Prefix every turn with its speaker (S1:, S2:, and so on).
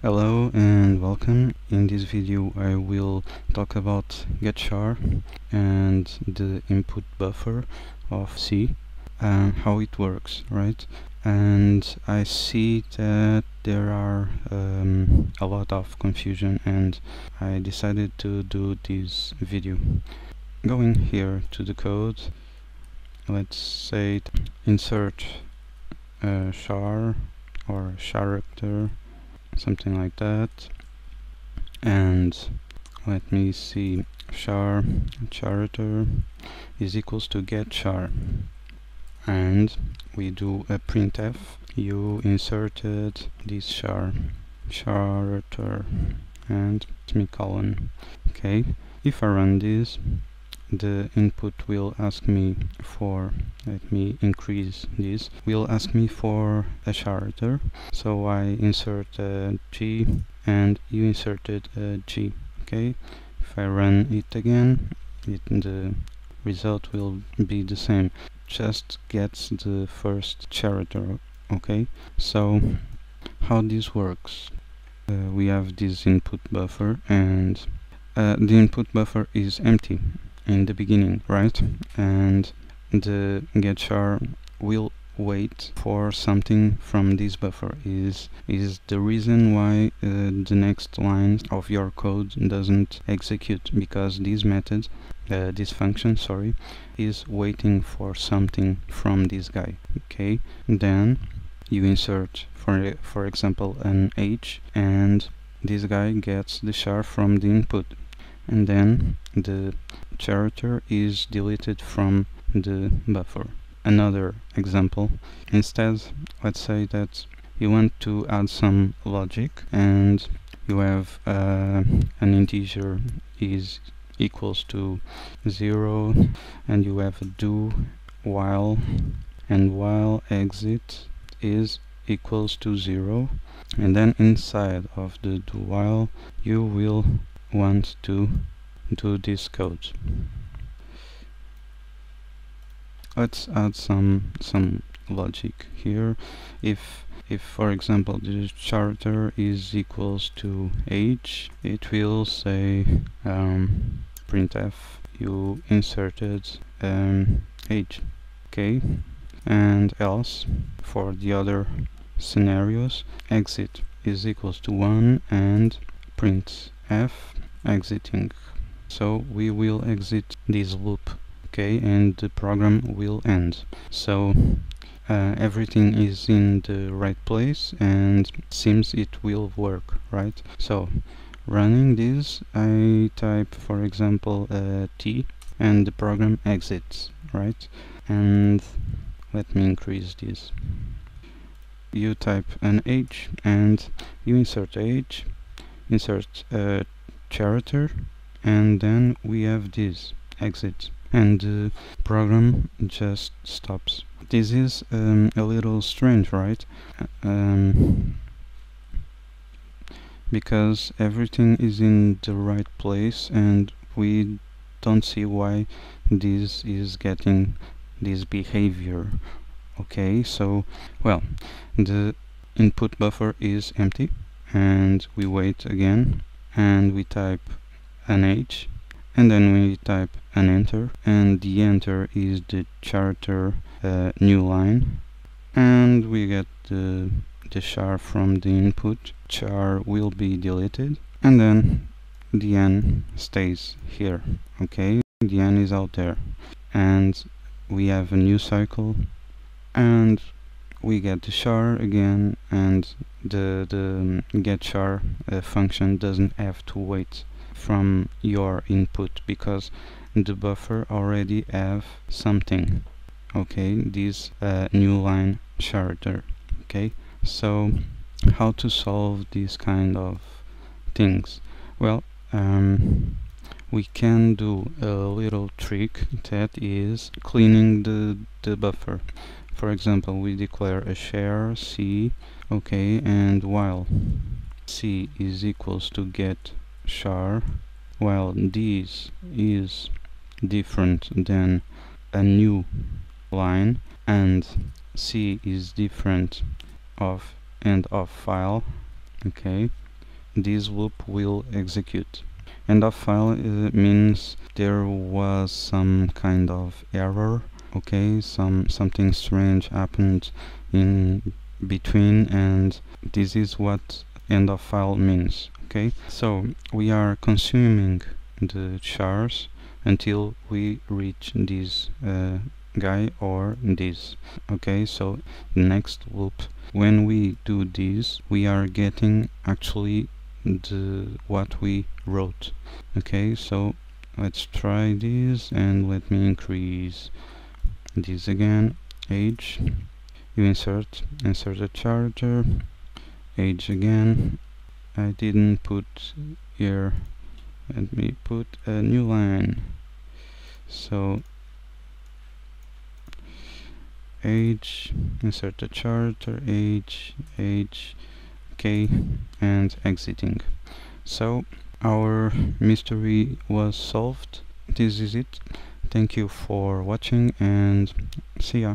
S1: Hello and welcome. In this video I will talk about getchar and the input buffer of C and how it works, right? And I see that there are um, a lot of confusion and I decided to do this video. Going here to the code, let's say insert a char or character something like that. And let me see char charter is equals to get char. And we do a printf. You inserted this char charter and semicolon. Okay if I run this the input will ask me for let me increase this will ask me for a character so I insert a G and you inserted a G okay? If I run it again it, the result will be the same. Just gets the first character okay? So how this works? Uh, we have this input buffer and uh, the input buffer is empty in the beginning, right? And the getchar will wait for something from this buffer is is the reason why uh, the next line of your code doesn't execute because this method uh, this function sorry is waiting for something from this guy okay then you insert for for example an h and this guy gets the char from the input and then the character is deleted from the buffer. Another example, instead let's say that you want to add some logic and you have uh, an integer is equals to 0 and you have a do while and while exit is equals to 0 and then inside of the do while you will want to do this code. Let's add some some logic here. If if for example the charter is equals to age it will say um, printf you inserted um, age okay? And else for the other scenarios exit is equals to 1 and print f exiting. So we will exit this loop okay and the program will end. So uh, everything is in the right place and seems it will work right? So running this I type for example uh, T and the program exits right? And let me increase this. You type an H and you insert H insert a character and then we have this exit. And the program just stops. This is um, a little strange right? Um, because everything is in the right place and we don't see why this is getting this behavior okay? So well the input buffer is empty and we wait again and we type an H and then we type an enter and the enter is the charter uh, new line and we get the, the char from the input. Char will be deleted and then the n stays here okay? The n is out there and we have a new cycle and we get the char again and the, the um, get char uh, function doesn't have to wait from your input because the buffer already have something. Okay this uh, new line character okay so how to solve these kind of things? Well um, we can do a little trick that is cleaning the, the buffer for example we declare a char c okay and while c is equals to get char while this is different than a new line and C is different of end of file okay this loop will execute. End of file uh, means there was some kind of error okay some something strange happened in between and this is what end of file means okay? So we are consuming the chars until we reach this uh, guy or this okay? So next loop when we do this we are getting actually the what we wrote okay? So let's try this and let me increase this again. Age you insert insert a character age again. I didn't put here. Let me put a new line. So age insert a character age age okay and exiting. So our mystery was solved. This is it thank you for watching and see ya